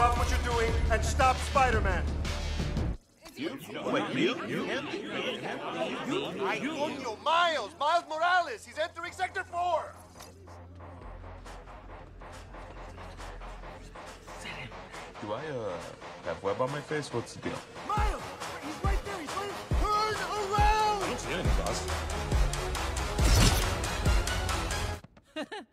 Stop what you're doing and stop Spider-Man. You? Wait, you? You? You? Miles! Miles Morales! He's entering Sector 4! Do I, uh, have web on my face? What's the deal? Miles! He's right there! He's right there! Turn around! I don't see anything, boss.